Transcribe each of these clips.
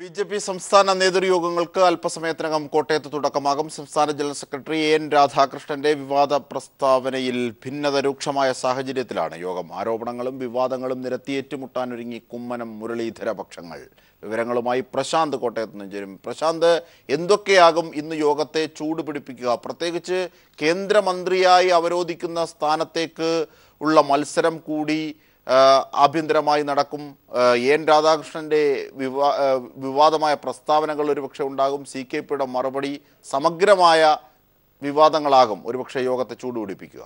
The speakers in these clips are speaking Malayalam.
ബി ജെ പി സംസ്ഥാന നേതൃയോഗങ്ങൾക്ക് അല്പസമയത്തിനകം കോട്ടയത്ത് തുടക്കമാകും. സംസ്ഥാന ജനറൽ സെക്രട്ടറി എൻ രാധാകൃഷ്ണന്റെ വിവാദ പ്രസ്താവനയിൽ ഭിന്നത രൂക്ഷമായ സാഹചര്യത്തിലാണ് യോഗം. ആരോപണങ്ങളും വിവാദങ്ങളും നിരത്തി ഏറ്റുമുട്ടാനൊരുങ്ങി കുമ്മനം മുരളീധര പക്ഷങ്ങൾ വിവരങ്ങളുമായി പ്രശാന്ത് കോട്ടയത്ത് നിന്ന് ചേരും. പ്രശാന്ത് എന്തൊക്കെയാകും ഇന്ന് യോഗത്തെ ചൂടുപിടിപ്പിക്കുക? പ്രത്യേകിച്ച് കേന്ദ്രമന്ത്രിയായി അവരോധിക്കുന്ന സ്ഥാനത്തേക്ക് ഉള്ള മത്സരം കൂടി ആഭ്യന്തരമായി നടക്കും. എൻ രാധാകൃഷ്ണന്റെ വിവാ വിവാദമായ പ്രസ്താവനകൾ ഒരുപക്ഷെ ഉണ്ടാകും. സി കെ പിയുടെ മറുപടി സമഗ്രമായ വിവാദങ്ങളാകും. ഒരുപക്ഷെ യോഗത്തെ ചൂടുപിടിപ്പിക്കുക.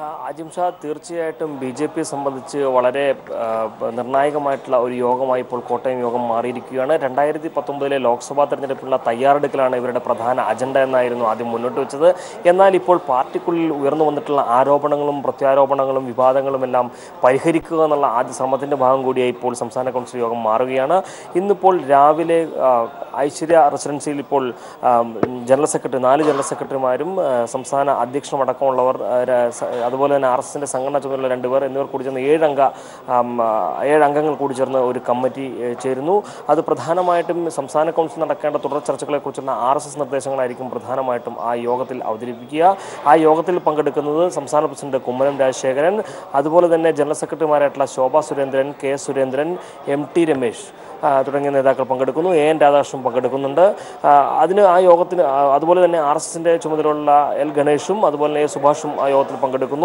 ആ, അജിം ഷാ തീർച്ചയായിട്ടും ബി ജെ പിയെ സംബന്ധിച്ച് വളരെ ആ, നിർണായകമായിട്ടുള്ള ഒരു യോഗമായി ഇപ്പോൾ കോട്ടയം യോഗം മാറിയിരിക്കുകയാണ്. രണ്ടായിരത്തി പത്തൊമ്പതിലെ ലോക്സഭാ തെരഞ്ഞെടുപ്പിനുള്ള തയ്യാറെടുക്കലാണ് ഇവരുടെ പ്രധാന അജണ്ട എന്നായിരുന്നു ആദ്യം മുന്നോട്ട് വെച്ചത്. എന്നാൽ ഇപ്പോൾ പാർട്ടിക്കുള്ളിൽ ഉയർന്നു വന്നിട്ടുള്ള ആരോപണങ്ങളും പ്രത്യാരോപണങ്ങളും വിവാദങ്ങളും എല്ലാം പരിഹരിക്കുക എന്നുള്ള ആദ്യ ശ്രമത്തിന്റെ ഭാഗം കൂടിയായി ഇപ്പോൾ സംസ്ഥാന കൗൺസിൽ യോഗം മാറുകയാണ്. ഇന്നിപ്പോൾ രാവിലെ ആ, ഐശ്വര്യ റെസിഡൻസിയിൽ ഇപ്പോൾ ആ, ജനറൽ സെക്രട്ടറി നാല് ജനറൽ സെക്രട്ടറിമാരും ആ, സംസ്ഥാന അധ്യക്ഷനും അതുപോലെ തന്നെ ആർ എസ് എസിന്റെ സംഘടന ചുമതല രണ്ടുപേർ എന്നിവർ കൂടി ചേർന്ന് ഏഴംഗ ഏഴംഗങ്ങൾ കൂടി ചേർന്ന് ഒരു കമ്മിറ്റി ചേരുന്നു. അത് പ്രധാനമായിട്ടും സംസ്ഥാന കൗൺസിൽ നടക്കേണ്ട തുടർ ചർച്ചകളെക്കുറിച്ചുള്ള ആർ എസ് എസ് നിർദ്ദേശങ്ങളായിരിക്കും പ്രധാനമായിട്ടും ആ യോഗത്തിൽ അവതരിപ്പിക്കുക. ആ യോഗത്തിൽ പങ്കെടുക്കുന്നത് സംസ്ഥാന പ്രസിഡന്റ് കുമ്മനം രാജശേഖരൻ അതുപോലെ തന്നെ general സെക്രട്ടറിമാരായിട്ടുള്ള Shobha Surendran K Surendran M T Ramesh തുടങ്ങിയ നേതാക്കൾ പങ്കെടുക്കുന്നു. എ എൻ രാധാകൃഷ്ണൻ പങ്കെടുക്കുന്നുണ്ട്. അതിന് ആ യോഗത്തിന് അതുപോലെ തന്നെ ആർ എസ് എസിന്റെ ചുമതലയുള്ള എൽ ഗണേഷും അതുപോലെ തന്നെ എ സുഭാഷും ആ യോഗത്തിൽ പങ്കെടുക്കുന്നു.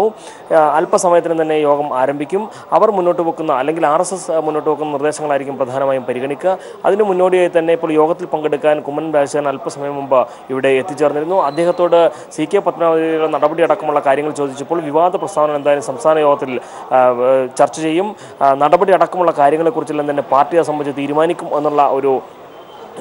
ആ, അല്പസമയത്തിന് തന്നെ യോഗം ആരംഭിക്കും. അവർ മുന്നോട്ട് വെക്കുന്ന അല്ലെങ്കിൽ ആർ എസ് എസ് മുന്നോട്ട് വെക്കുന്ന നിർദ്ദേശങ്ങളായിരിക്കും പ്രധാനമായും പരിഗണിക്കുക. അതിന് മുന്നോടിയായി തന്നെ ഇപ്പോൾ യോഗത്തിൽ പങ്കെടുക്കാൻ കുമ്മൻ രാജശേഖരൻ അല്പസമയം മുമ്പ് ഇവിടെ എത്തിച്ചേർന്നിരുന്നു. അദ്ദേഹത്തോട് സി കെ പത്മനാഭയുടെ നടപടി അടക്കമുള്ള കാര്യങ്ങൾ ചോദിച്ചപ്പോൾ വിവാദ പ്രസ്താവന എന്തായാലും സംസ്ഥാന യോഗത്തിൽ ചർച്ച ചെയ്യും. നടപടി അടക്കമുള്ള കാര്യങ്ങളെക്കുറിച്ചെല്ലാം തന്നെ പാർട്ടിയെ സംബന്ധിച്ച് തീരുമാനിക്കും എന്നുള്ള ഒരു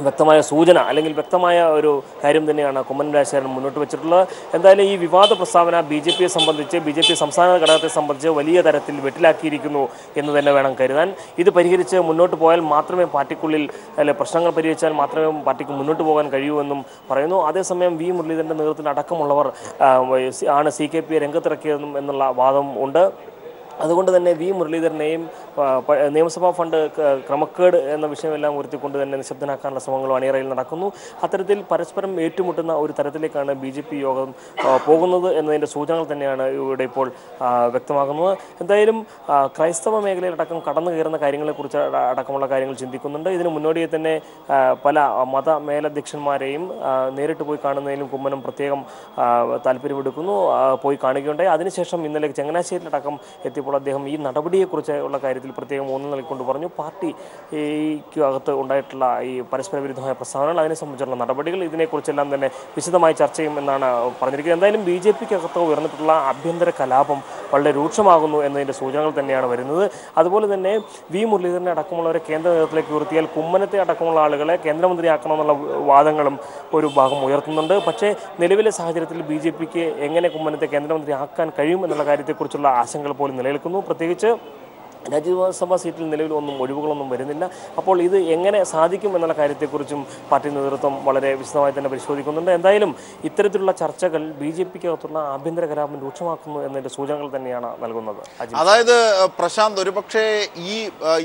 വ്യക്തമായ സൂചന അല്ലെങ്കിൽ വ്യക്തമായ ഒരു കാര്യം തന്നെയാണ് കുമ്മനം രാജശേഖരൻ മുന്നോട്ട് വെച്ചിട്ടുള്ളത്. എന്തായാലും ഈ വിവാദ പ്രസ്താവന ബി ജെ പിയെ സംബന്ധിച്ച് ബി ജെ പി സംസ്ഥാന ഘടകത്തെ സംബന്ധിച്ച് വലിയ തരത്തിൽ വെട്ടിലാക്കിയിരിക്കുന്നു എന്ന് തന്നെ വേണം കരുതാൻ. ഇത് പരിഹരിച്ച് മുന്നോട്ട് പോയാൽ മാത്രമേ പാർട്ടിക്കുള്ളിൽ അല്ലെ പ്രശ്നങ്ങൾ പരിഹരിച്ചാൽ മാത്രമേ പാർട്ടിക്ക് മുന്നോട്ട് പോകാൻ കഴിയൂ എന്നും പറയുന്നു. അതേസമയം വി മുരളീധരന്റെ നേതൃത്വത്തിൽ അടക്കമുള്ളവർ ആണ് സി കെ പി രംഗത്തിറക്കിയതെന്നും എന്നുള്ള വാദം ഉണ്ട്. അതുകൊണ്ട് തന്നെ വി മുരളീധരനെയും നിയമസഭാ ഫണ്ട് ക്രമക്കേട് എന്ന വിഷയമെല്ലാം ഉയർത്തിക്കൊണ്ട് തന്നെ നിശബ്ദനാക്കാനുള്ള ശ്രമങ്ങളും അണിയറയിൽ നടക്കുന്നു. അത്തരത്തിൽ പരസ്പരം ഏറ്റുമുട്ടുന്ന ഒരു തരത്തിലേക്കാണ് ബി ജെ പി യോഗം പോകുന്നത് എന്നതിന്റെ സൂചനകൾ തന്നെയാണ് ഇവിടെ ഇപ്പോൾ വ്യക്തമാകുന്നത്. എന്തായാലും ക്രൈസ്തവ മേഖലയിലടക്കം കടന്നു കയറുന്ന കാര്യങ്ങളെക്കുറിച്ച് അടക്കമുള്ള കാര്യങ്ങൾ ചിന്തിക്കുന്നുണ്ട്. ഇതിന് മുന്നോടിയായി തന്നെ പല മത മേലധ്യക്ഷന്മാരെയും നേരിട്ട് പോയി കാണുന്നതിലും കുമ്മനം പ്രത്യേകം താല്പര്യമെടുക്കുന്നു. പോയി കാണുകയുണ്ടായി. അതിനുശേഷം ഇന്നലെ ചങ്ങനാശ്ശേരിയിലടക്കം എത്തിയപ്പോൾ അദ്ദേഹം ഈ നടപടിയെക്കുറിച്ച് ഉള്ള കാര്യത്തിൽ പ്രത്യേകം ഊന്നൽ നൽകിക്കൊണ്ട് പറഞ്ഞു. പാർട്ടിക്ക് അകത്ത് ഉണ്ടായിട്ടുള്ള ഈ പരസ്പര വിരുദ്ധമായ പ്രസ്താവനകൾ അതിനെ സംബന്ധിച്ചുള്ള നടപടികൾ ഇതിനെക്കുറിച്ചെല്ലാം തന്നെ വിശദമായി ചർച്ച ചെയ്യും എന്നാണ് പറഞ്ഞിരിക്കുന്നത്. എന്തായാലും ബി ജെ പിക്ക് അകത്ത് ഉയർന്നിട്ടുള്ള ആഭ്യന്തര കലാപം വളരെ രൂക്ഷമാകുന്നു എന്നതിന്റെ സൂചനകൾ തന്നെയാണ് വരുന്നത്. അതുപോലെ തന്നെ വി മുരളീധരനെ അടക്കമുള്ളവരെ കേന്ദ്ര നേതൃത്വത്തിലേക്ക് ഉയർത്തിയാൽ കുമ്മനത്തെ അടക്കമുള്ള ആളുകളെ കേന്ദ്രമന്ത്രിയാക്കണമെന്നുള്ള വാദങ്ങളും ഒരു ഭാഗം ഉയർത്തുന്നുണ്ട്. പക്ഷേ നിലവിലെ സാഹചര്യത്തിൽ ബി ജെ പിക്ക് എങ്ങനെ കുമ്മനത്തെ കേന്ദ്രമന്ത്രി ആക്കാൻ കഴിയും എന്നുള്ള കാര്യത്തെക്കുറിച്ചുള്ള ആശങ്കകൾ പോലും നിലനിൽക്കുന്നു പ്രത്യേകിച്ച് രാജ്യസഭാ സീറ്റിൽ നിലവിൽ ഒന്നും ഒഴിവുകളൊന്നും വരുന്നില്ല. അപ്പോൾ ഇത് എങ്ങനെ സാധിക്കും എന്നുള്ള കാര്യത്തെക്കുറിച്ചും പാർട്ടി നേതൃത്വം വളരെ വിശദമായി തന്നെ പരിശോധിക്കുന്നുണ്ട്. എന്തായാലും ഇത്തരത്തിലുള്ള ചർച്ചകൾ ബി ജെ പിക്ക് അകത്തുള്ള ആഭ്യന്തര കലാപം രൂക്ഷമാക്കുന്നു എന്നതിന്റെ സൂചനകൾ തന്നെയാണ് നൽകുന്നത്. അതായത് പ്രശാന്ത് ഒരുപക്ഷെ ഈ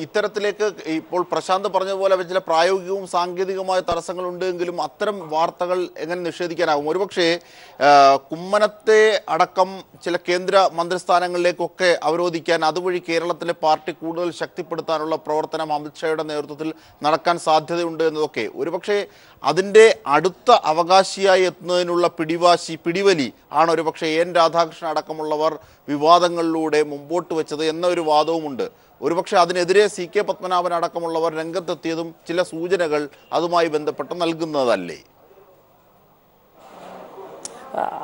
ഇത്തരത്തിലേക്ക് ഇപ്പോൾ പ്രശാന്ത് പറഞ്ഞതുപോലെ ചില പ്രായോഗികവും സാങ്കേതികവുമായ തടസ്സങ്ങളുണ്ട് എങ്കിലും അത്തരം വാർത്തകൾ എങ്ങനെ നിഷേധിക്കാനാകും? ഒരുപക്ഷെ കുമ്മനത്തെ അടക്കം ചില കേന്ദ്ര മന്ത്രിസ്ഥാനങ്ങളിലേക്കൊക്കെ അവരോധിക്കാൻ അതുവഴി കേരളത്തിലെ പാർട്ടി കൂടുതൽ ശക്തിപ്പെടുത്താനുള്ള പ്രവർത്തനം അമിത്ഷായുടെ നേതൃത്വത്തിൽ നടക്കാൻ സാധ്യതയുണ്ട് എന്നതൊക്കെ. ഒരുപക്ഷെ അതിന്റെ അടുത്ത അവകാശിയായി എത്തുന്നതിനുള്ള പിടിവാശി പിടിവലി ആണ് ഒരുപക്ഷെ എൻ രാധാകൃഷ്ണൻ അടക്കമുള്ളവർ വിവാദങ്ങളിലൂടെ മുമ്പോട്ട് വെച്ചത് എന്ന ഒരു വാദവുമുണ്ട്. ഒരുപക്ഷെ അതിനെതിരെ സി കെ പത്മനാഭൻ അടക്കമുള്ളവർ രംഗത്തെത്തിയതും ചില സൂചനകൾ അതുമായി ബന്ധപ്പെട്ട് നൽകുന്നതല്ലേ?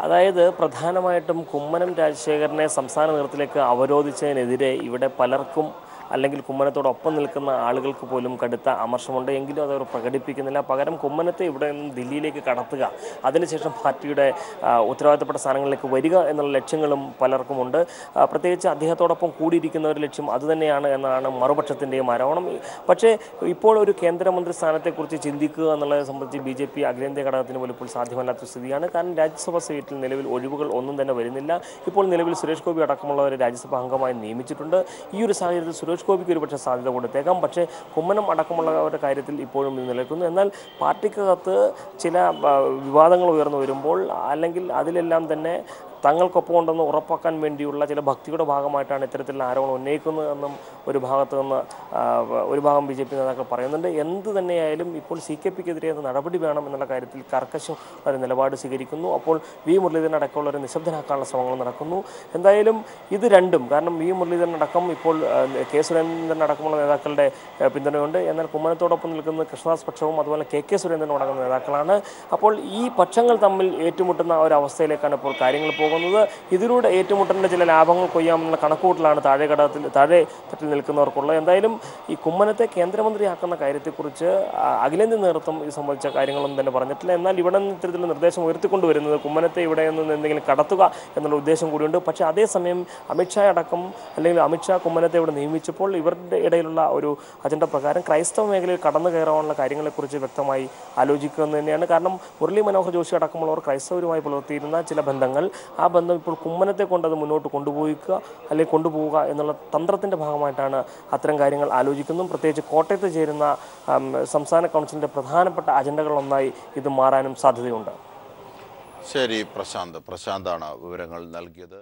അതായത് പ്രധാനമായിട്ടും കുമ്മനം രാജശേഖരനെ സംസ്ഥാന നേതൃത്വത്തിലേക്ക് അവരോധിച്ചതിനെതിരെ ഇവിടെ പലർക്കും അല്ലെങ്കിൽ കുമ്മനത്തോടൊപ്പം നിൽക്കുന്ന ആളുകൾക്ക് പോലും കടുത്ത അമർഷമുണ്ട്. എങ്കിലും അതവർ പ്രകടിപ്പിക്കുന്നില്ല. പകരം കുമ്മനത്തെ ഇവിടെ നിന്നും ദില്ലിയിലേക്ക് കടത്തുക അതിനുശേഷം പാർട്ടിയുടെ ഉത്തരവാദിത്തപ്പെട്ട സ്ഥാനങ്ങളിലേക്ക് വരിക എന്നുള്ള ലക്ഷ്യങ്ങളും പലർക്കുമുണ്ട്. പ്രത്യേകിച്ച് അദ്ദേഹത്തോടൊപ്പം കൂടിയിരിക്കുന്ന ഒരു ലക്ഷ്യം അതുതന്നെയാണ് എന്നാണ് മറുപക്ഷത്തിന്റെയും ആരോപണം. പക്ഷേ ഇപ്പോൾ ഒരു കേന്ദ്രമന്ത്രി സ്ഥാനത്തെക്കുറിച്ച് ചിന്തിക്കുക എന്നുള്ളത് സംബന്ധിച്ച് ബി ജെ പി അഖിലേന്ത്യാ ഘടകത്തിന് പോലും ഇപ്പോൾ സാധ്യമല്ലാത്ത സ്ഥിതിയാണ്. കാരണം രാജ്യസഭാ സീറ്റിൽ നിലവിൽ ഒഴിവുകൾ ഒന്നും തന്നെ വരുന്നില്ല. ഇപ്പോൾ നിലവിൽ സുരേഷ് ഗോപി അടക്കമുള്ളവരെ രാജ്യസഭാ അംഗമായി നിയമിച്ചിട്ടുണ്ട്. ഈ ഒരു സാഹചര്യത്തിൽ സുരേഷ് സുരേഷ് ഗോപിക്ക് ഒരുപക്ഷെ സാധ്യത കൊടുത്തേക്കാം. പക്ഷേ കുമ്മനം അടക്കമുള്ളവരുടെ കാര്യത്തിൽ ഇപ്പോഴും നിലനിൽക്കുന്നു. എന്നാൽ പാർട്ടിക്കകത്ത് ചില വിവാദങ്ങൾ ഉയർന്നു വരുമ്പോൾ അല്ലെങ്കിൽ അതിലെല്ലാം തന്നെ തങ്ങൾക്കൊപ്പം ഉണ്ടെന്ന് ഉറപ്പാക്കാൻ വേണ്ടിയുള്ള ചില ഭക്തിയുടെ ഭാഗമായിട്ടാണ് ഇത്തരത്തിലുള്ള ആരോപണം ഉന്നയിക്കുന്നതെന്നും ഒരു ഭാഗത്ത് നിന്ന് ഒരു ഭാഗം ബി ജെ പി നേതാക്കൾ പറയുന്നുണ്ട്. എന്ത് തന്നെയായാലും ഇപ്പോൾ സി കെ പിക്കെതിരെ നടപടി വേണം എന്നുള്ള കാര്യത്തിൽ കർക്കശം ഒരു നിലപാട് സ്വീകരിക്കുന്നു. അപ്പോൾ വി മുരളീധരൻ അടക്കമുള്ള ഒരു നിശബ്ദനാക്കാനുള്ള ശ്രമങ്ങൾ നടക്കുന്നു. എന്തായാലും ഇത് രണ്ടും കാരണം വി മുരളീധരൻ അടക്കം ഇപ്പോൾ കെ സുരേന്ദ്രൻ അടക്കമുള്ള നേതാക്കളുടെ പിന്തുണയുണ്ട്. എന്നാൽ കുമ്മനത്തോടൊപ്പം നിൽക്കുന്ന കൃഷ്ണദാസ് പക്ഷവും അതുപോലെ കെ കെ സുരേന്ദ്രൻ അടങ്ങുന്ന നേതാക്കളാണ്. അപ്പോൾ ഈ പക്ഷങ്ങൾ തമ്മിൽ ഏറ്റുമുട്ടുന്ന ഒരു അവസ്ഥയിലേക്കാണ് ഇപ്പോൾ കാര്യങ്ങൾ പോകുന്നത്. ഇതിലൂടെ ഏറ്റുമുട്ടലിന്റെ ചില ലാഭങ്ങൾ കൊയ്യാമെന്നുള്ള കണക്കൂട്ടലാണ് താഴെ ഘടകത്തിൽ താഴെ തട്ടിൽ നിൽക്കുന്നവർക്കുള്ളത്. എന്തായാലും ഈ കുമ്മനത്തെ കേന്ദ്രമന്ത്രിയാക്കുന്ന കാര്യത്തെക്കുറിച്ച് അഖിലേന്ത്യ നേതൃത്വം ഇത് സംബന്ധിച്ച കാര്യങ്ങളൊന്നും തന്നെ പറഞ്ഞിട്ടില്ല. എന്നാൽ ഇവിടെ നിന്ന് ഇത്തരത്തിലുള്ള നിർദ്ദേശം ഉയർത്തിക്കൊണ്ടുവരുന്നത് കുമ്മനത്തെ ഇവിടെ നിന്ന് എന്തെങ്കിലും കടത്തുക എന്നുള്ള ഉദ്ദേശം കൂടിയുണ്ട്. പക്ഷേ അതേസമയം അമിത്ഷാ അടക്കം അല്ലെങ്കിൽ അമിത്ഷാ കുമ്മനത്തെ ഇവിടെ നിയമിച്ചപ്പോൾ ഇവരുടെ ഇടയിലുള്ള ഒരു അജണ്ട പ്രകാരം ക്രൈസ്തവ മേഖലയിൽ കടന്നു കയറാനുള്ള കാര്യങ്ങളെക്കുറിച്ച് വ്യക്തമായി ആലോചിക്കുക എന്ന് തന്നെയാണ്. കാരണം മുരളി മനോഹർ ജോഷി അടക്കമുള്ളവർ ക്രൈസ്തവരുമായി പുലർത്തിയിരുന്ന ചില ബന്ധങ്ങൾ ആ ബന്ധം ഇപ്പോൾ കുമ്മനത്തെ കൊണ്ട് അത് മുന്നോട്ട് കൊണ്ടുപോയിക്കുക അല്ലെങ്കിൽ കൊണ്ടുപോവുക എന്നുള്ള തന്ത്രത്തിന്റെ ഭാഗമായിട്ടാണ് അത്തരം കാര്യങ്ങൾ ആലോചിക്കുന്നതും പ്രത്യേകിച്ച് കോട്ടയത്ത് ചേരുന്ന സംസ്ഥാന കൗൺസിലിന്റെ പ്രധാനപ്പെട്ട അജണ്ടകളൊന്നായി ഇത് മാറാനും സാധ്യതയുണ്ട്. ശരി പ്രശാന്ത്. പ്രശാന്താണ് വിവരങ്ങൾ നൽകിയത്.